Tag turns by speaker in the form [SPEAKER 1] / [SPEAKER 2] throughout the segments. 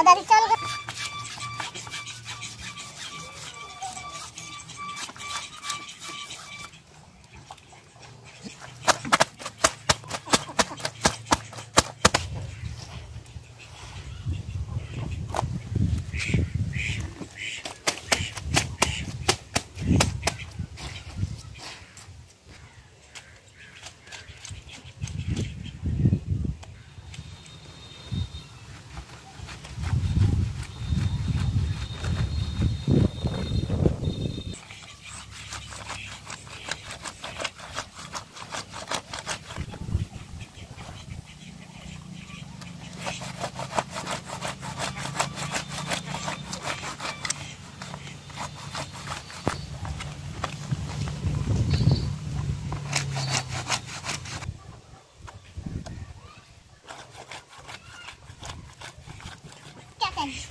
[SPEAKER 1] पादारी Okay.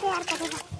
[SPEAKER 1] Share करेगा